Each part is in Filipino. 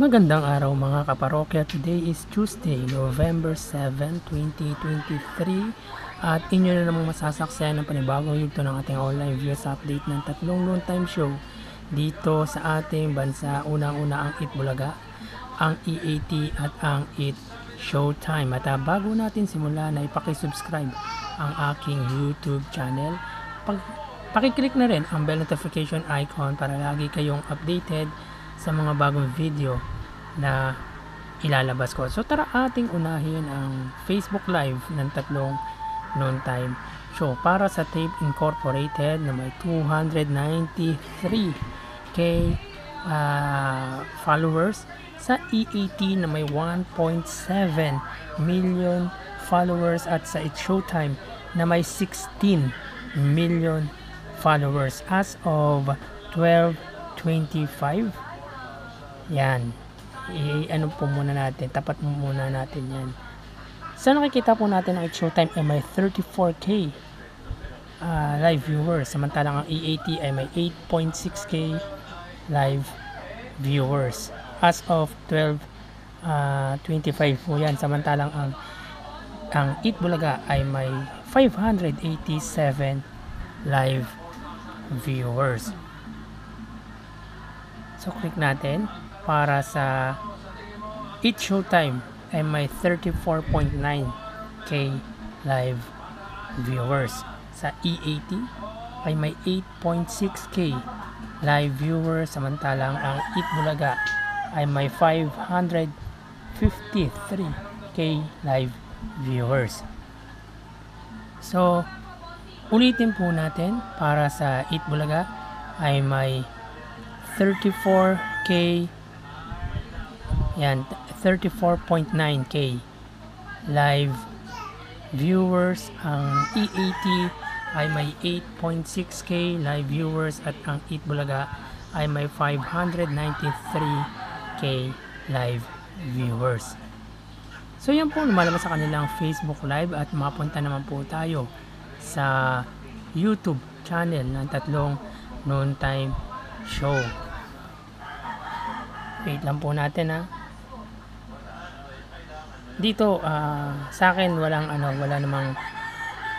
Magandang araw mga kaparokya. Today is Tuesday, November 7, 2023 at inyo na namang masasaksayan ng panibagong yugto ng ating online viewers update ng tatlong noon time show dito sa ating bansa. Unang-una ang It Bulaga, ang EAT at ang It Showtime. At uh, bago natin simula na ipakisubscribe ang aking YouTube channel, pag pakiclick na rin ang bell notification icon para lagi kayong updated sa mga bagong video na ilalabas ko. So tara ating unahin ang Facebook Live ng tatlong noon time show. Para sa Tape Incorporated na may 293k uh, followers. Sa EAT na may 1.7 million followers. At sa It's Showtime na may 16 million followers. As of 12.25 yan. I ano po muna natin tapat muna natin yan. Sa nakikita po natin ang Showtime ay may 34k uh, live viewers. Samantalang ang EAT ay may 8.6k live viewers. As of 12 uh, 25 po yan. Samantalang ang ang Eat Bulaga ay may 587 live viewers. So click natin para sa Eat Showtime ay may 34.9k live viewers. Sa EAT ay may 8.6k live viewers. Samantalang ang Eat Bulaga ay may 553k live viewers. So ulitin po natin para sa Eat Bulaga ay may 34k yan 34.9k live viewers ang EAT ay may 8.6k live viewers at ang Eat Bulaga ay may 593k live viewers. So yan po lumalabas sa kanilang Facebook live at mapunta naman po tayo sa YouTube channel ng tatlong noon time show. Wait lang po natin ha dito uh, sa akin walang ano wala namang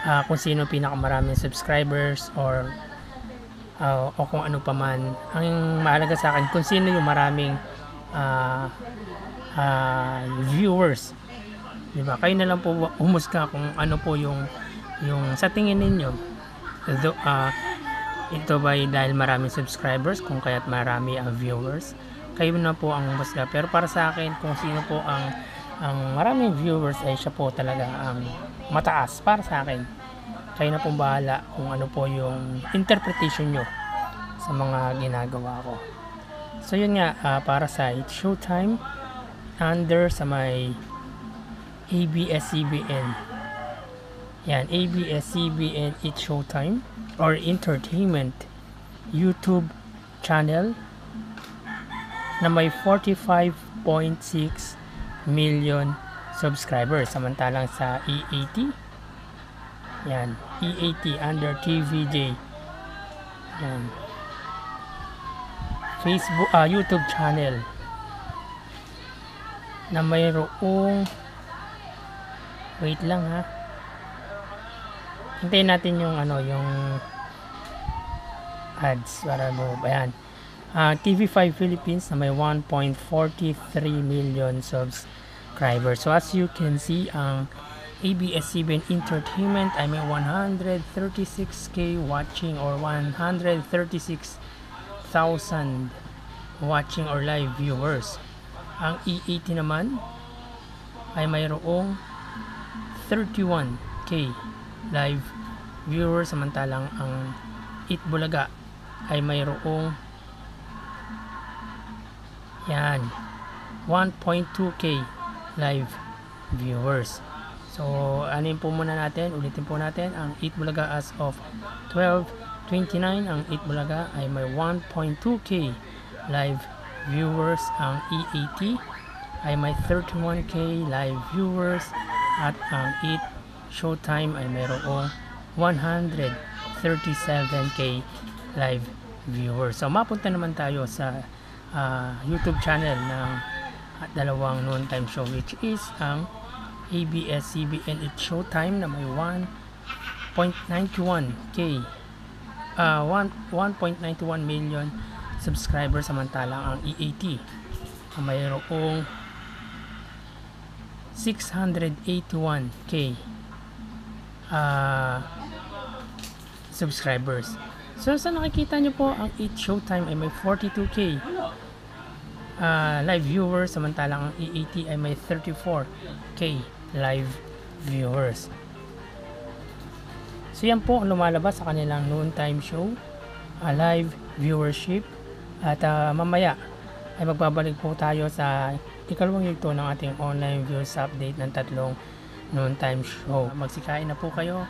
uh, kung sino pinakamaraming subscribers or uh, o kung ano pa man. Ang mahalaga sa akin kung sino yung maraming uh, uh, viewers di ba? Kayo na lang po humusga kung ano po yung yung sa tingin ninyo. Do, uh, ito ba dahil maraming subscribers kung kaya't marami ang viewers? Kayo na po ang humusga. Pero para sa akin kung sino po ang ang maraming viewers ay siya po talaga ang mataas para sa akin. Kayo na pong bahala kung ano po yung interpretation nyo sa mga ginagawa ko. So yun nga uh, para sa It's Showtime under sa may ABS-CBN yan ABS-CBN It's Showtime or Entertainment YouTube channel na may 45.6 million subscribers samantalang sa EAT yan EAT under TVJ yan. Facebook uh, YouTube channel na mayroong wait lang ha. Hintayin natin yung ano yung ads para mo ayan uh, TV5 Philippines na may 1.43 million subscribers. So as you can see ang ABS-CBN Entertainment ay may 136k watching or 136,000 watching or live viewers. Ang E80 naman ay mayroong 31k live viewers samantalang ang It Bulaga ay mayroong yan. 1.2k live viewers. So anin po muna natin ulitin po natin ang 8 Bulaga as of 12.29 ang 8 Bulaga ay may 1.2k live viewers. Ang EAT ay may 31k live viewers. At ang 8 Showtime ay mayroong 137k live viewers. So mapunta naman tayo sa ah, YouTube channel ng dalawang noontime show which is ang ABS-CBN It's Showtime na may 1.91k ah 1 1.91 million subscribers samantalang ang EAT ang mayroong 681k ah subscribers. So sa nakikita nyo po, ang It Showtime ay may 42k ah, live viewers samantalang ang EAT ay may 34k live viewers. So yan po ang lumalabas sa kanilang noontime show, ah, live viewership at ah, mamaya ay magbabalik po tayo sa ikalawang yugto ng ating online views update ng tatlong noontime show. Magsikain na po kayo.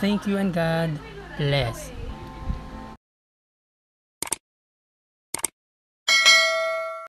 Thank you and God bless.